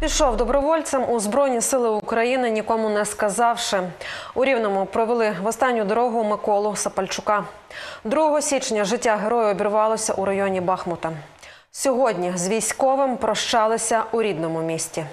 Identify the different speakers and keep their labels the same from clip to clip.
Speaker 1: Пішов добровольцем у Збройні сили України, нікому не сказавши. У Рівному провели в останню дорогу Миколу Сапальчука. 2 січня життя героя обірвалося у районі Бахмута. Сьогодні з військовим прощалися у рідному місті.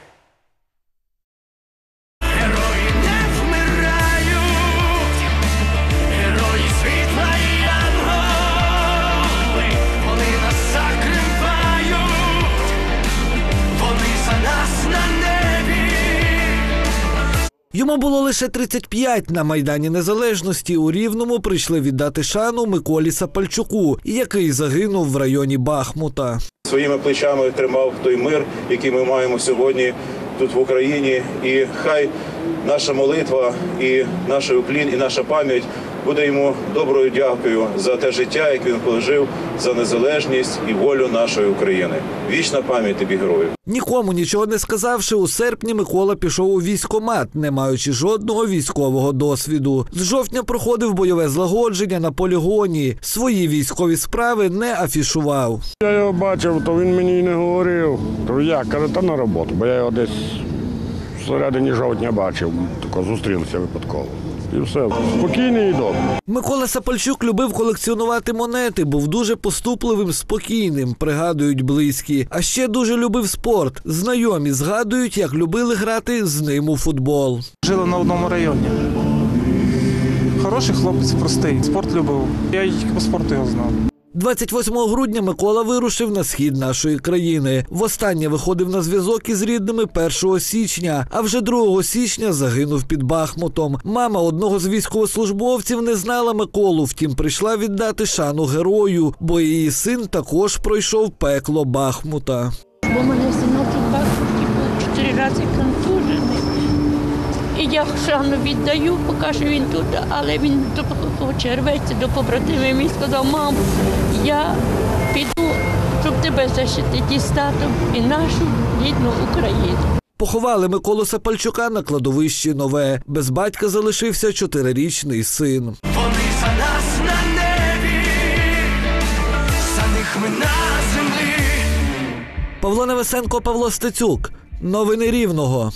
Speaker 2: Йому було лише 35. На Майдані Незалежності у Рівному прийшли віддати шану Миколі Сапальчуку, який загинув в районі Бахмута.
Speaker 3: своїми плечами тримав той мир, який ми маємо сьогодні тут в Україні. І хай наша молитва, і наш уклін, і наша пам'ять буде йому доброю дякою за те життя, яке він положив за незалежність і волю нашої України. Вічна пам'ять тобі герою.
Speaker 2: Нікому нічого не сказавши, у серпні Микола пішов у військомат, не маючи жодного військового досвіду. З жовтня проходив бойове злагодження на полігоні. Свої військові справи не афішував.
Speaker 4: Я його бачив, то він мені й не говорив. То як, каже, та на роботу, бо я його десь всередині жовтня бачив, тако зустрінувся випадково. І все. Спокійний і добре.
Speaker 2: Микола Сапальчук любив колекціонувати монети, був дуже поступливим, спокійним, пригадують близькі. А ще дуже любив спорт. Знайомі згадують, як любили грати з ним у футбол.
Speaker 5: Жили на одному районі. Хороший хлопець, простий, спорт любив. Я й по спорту його знав.
Speaker 2: 28 грудня Микола вирушив на схід нашої країни. Востаннє виходив на зв'язок із рідними 1 січня, а вже 2 січня загинув під Бахмутом. Мама одного з військовослужбовців не знала Миколу, втім прийшла віддати шану герою, бо її син також пройшов пекло Бахмута.
Speaker 6: бо мене син на тій був чотири рази контужений. І я шану віддаю, поки що він тут, але він до хоче рветься до побратимів. Він сказав, мам, я піду, щоб тебе защитити з татом і нашу рідну Україну.
Speaker 2: Поховали Миколу Сапальчука на кладовищі нове. Без батька залишився чотирирічний син.
Speaker 7: Вони за нас на небі, за них ми на землі.
Speaker 2: Павло Невесенко, Павло Стецюк. Новини Рівного.